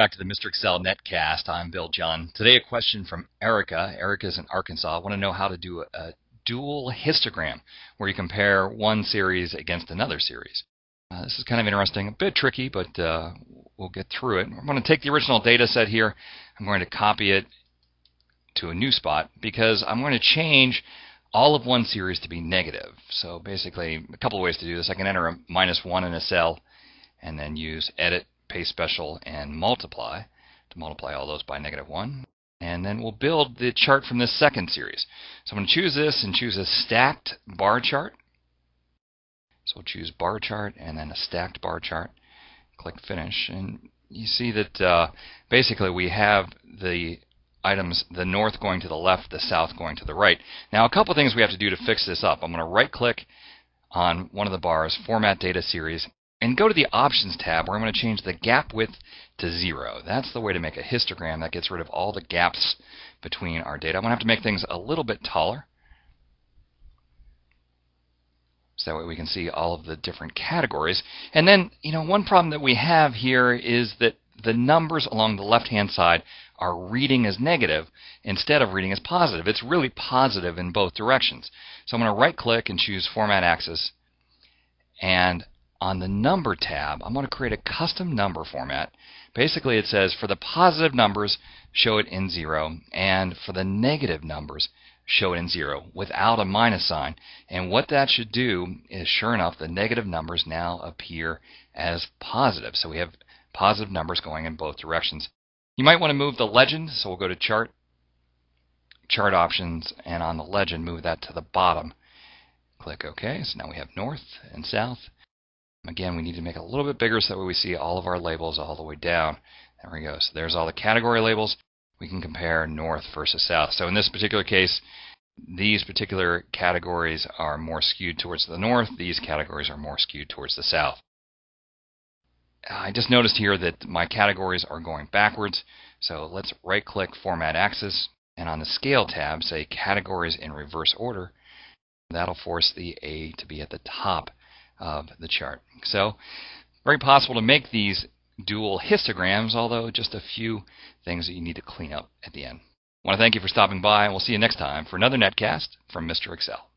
back to the Mr. Excel Netcast. I'm Bill Jelen. Today, a question from Erika. Erika is in Arkansas. I want to know how to do a, a dual histogram where you compare one series against another series. Uh, this is kind of interesting, a bit tricky, but uh, we'll get through it. I'm going to take the original data set here. I'm going to copy it to a new spot because I'm going to change all of one series to be negative. So basically, a couple of ways to do this. I can enter a minus 1 in a cell and then use edit paste special and multiply to multiply all those by negative 1. And then we'll build the chart from this second series. So I'm going to choose this and choose a stacked bar chart. So we'll choose bar chart and then a stacked bar chart. Click finish. And you see that uh, basically we have the items, the north going to the left, the south going to the right. Now a couple things we have to do to fix this up. I'm going to right click on one of the bars, Format Data Series, and go to the Options tab where I'm going to change the gap width to 0. That's the way to make a histogram. That gets rid of all the gaps between our data. I'm going to have to make things a little bit taller. So that way we can see all of the different categories. And then, you know, one problem that we have here is that the numbers along the left-hand side are reading as negative instead of reading as positive. It's really positive in both directions. So I'm going to right-click and choose Format Axis. And on the number tab, I'm going to create a custom number format. Basically, it says for the positive numbers, show it in zero, and for the negative numbers, show it in zero without a minus sign. And what that should do is, sure enough, the negative numbers now appear as positive. So we have positive numbers going in both directions. You might want to move the legend, so we'll go to Chart, Chart Options, and on the legend, move that to the bottom. Click OK. So now we have north and south. Again, we need to make it a little bit bigger so that we see all of our labels all the way down. There we go. So there's all the category labels. We can compare north versus south. So in this particular case, these particular categories are more skewed towards the north. These categories are more skewed towards the south. I just noticed here that my categories are going backwards. So let's right click Format Axis and on the Scale tab say Categories in Reverse Order. That'll force the A to be at the top of the chart. So very possible to make these dual histograms, although just a few things that you need to clean up at the end. I want to thank you for stopping by, and we'll see you next time for another netcast from Mr. Excel.